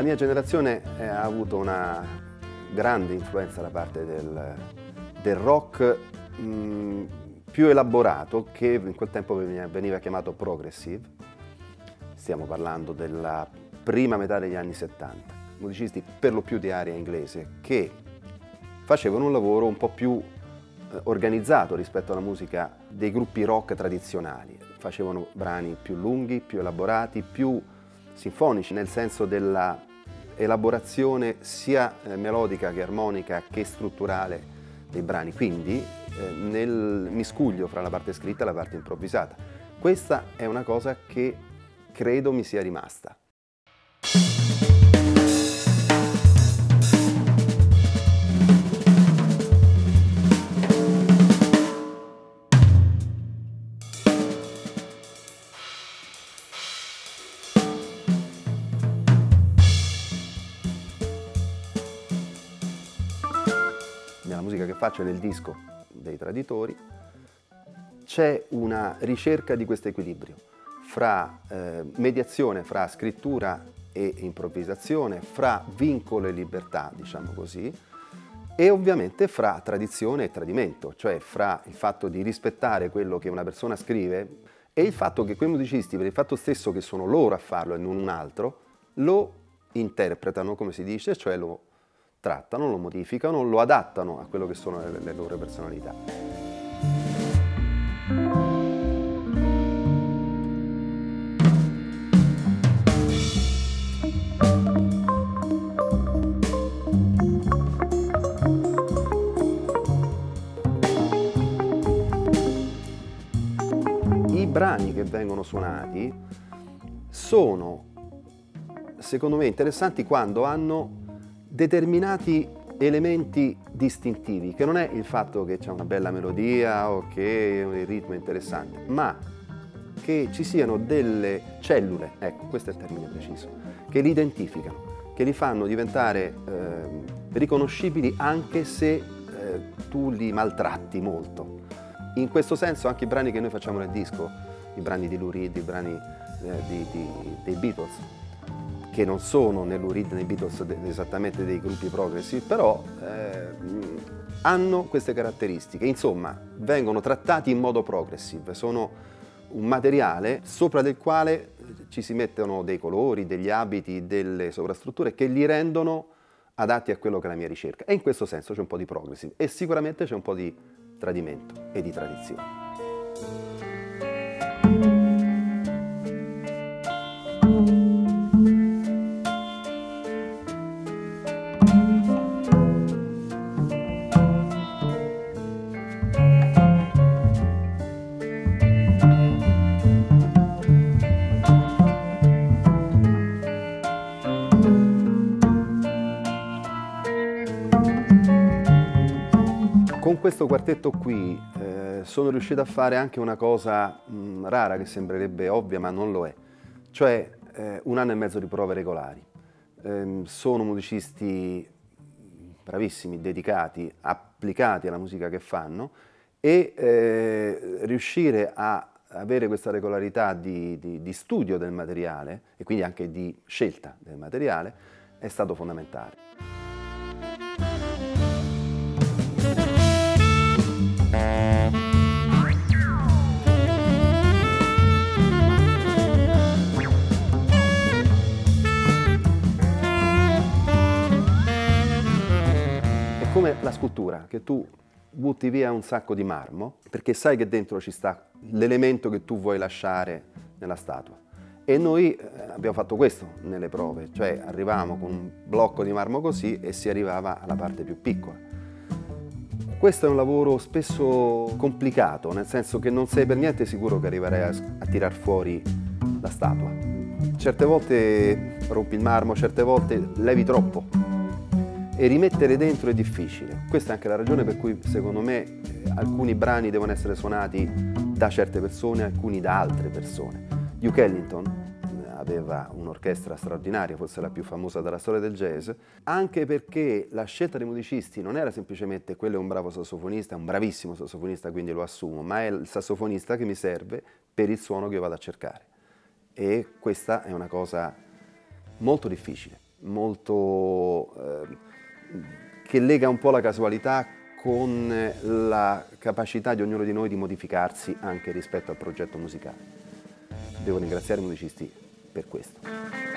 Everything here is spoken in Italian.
La mia generazione eh, ha avuto una grande influenza da parte del, del rock mh, più elaborato che in quel tempo veniva, veniva chiamato progressive. Stiamo parlando della prima metà degli anni 70. Musicisti per lo più di area inglese che facevano un lavoro un po' più eh, organizzato rispetto alla musica dei gruppi rock tradizionali. Facevano brani più lunghi, più elaborati, più sinfonici, nel senso della elaborazione sia eh, melodica che armonica che strutturale dei brani, quindi eh, nel miscuglio fra la parte scritta e la parte improvvisata. Questa è una cosa che credo mi sia rimasta. Nella musica che faccio nel disco dei traditori, c'è una ricerca di questo equilibrio fra eh, mediazione fra scrittura e improvvisazione, fra vincolo e libertà, diciamo così, e ovviamente fra tradizione e tradimento, cioè fra il fatto di rispettare quello che una persona scrive e il fatto che quei musicisti, per il fatto stesso che sono loro a farlo e non un altro, lo interpretano, come si dice, cioè lo trattano, lo modificano, lo adattano a quello che sono le, le loro personalità. I brani che vengono suonati sono, secondo me, interessanti quando hanno determinati elementi distintivi, che non è il fatto che c'è una bella melodia o che il ritmo è interessante, ma che ci siano delle cellule, ecco, questo è il termine preciso, che li identificano, che li fanno diventare eh, riconoscibili anche se eh, tu li maltratti molto. In questo senso anche i brani che noi facciamo nel disco, i brani di Lou Reed, i brani eh, di, di, dei Beatles, che non sono né Lou Reed né Beatles esattamente dei gruppi progressive, però eh, hanno queste caratteristiche. Insomma, vengono trattati in modo progressive, sono un materiale sopra del quale ci si mettono dei colori, degli abiti, delle sovrastrutture che li rendono adatti a quello che è la mia ricerca. E in questo senso c'è un po' di progressive e sicuramente c'è un po' di tradimento e di tradizione. Con questo quartetto qui eh, sono riuscito a fare anche una cosa mh, rara che sembrerebbe ovvia ma non lo è, cioè eh, un anno e mezzo di prove regolari. Eh, sono musicisti bravissimi, dedicati, applicati alla musica che fanno e eh, riuscire a avere questa regolarità di, di, di studio del materiale e quindi anche di scelta del materiale è stato fondamentale. Come la scultura, che tu butti via un sacco di marmo perché sai che dentro ci sta l'elemento che tu vuoi lasciare nella statua. E noi eh, abbiamo fatto questo nelle prove, cioè arrivavamo con un blocco di marmo così e si arrivava alla parte più piccola. Questo è un lavoro spesso complicato, nel senso che non sei per niente sicuro che arriverai a, a tirar fuori la statua. Certe volte rompi il marmo, certe volte levi troppo, e rimettere dentro è difficile. Questa è anche la ragione per cui secondo me eh, alcuni brani devono essere suonati da certe persone, alcuni da altre persone. Duke Ellington eh, aveva un'orchestra straordinaria, forse la più famosa della storia del jazz, anche perché la scelta dei musicisti non era semplicemente quello è un bravo sassofonista, un bravissimo sassofonista, quindi lo assumo, ma è il sassofonista che mi serve per il suono che io vado a cercare. E questa è una cosa molto difficile molto eh, che lega un po' la casualità con la capacità di ognuno di noi di modificarsi anche rispetto al progetto musicale. Devo ringraziare i musicisti per questo.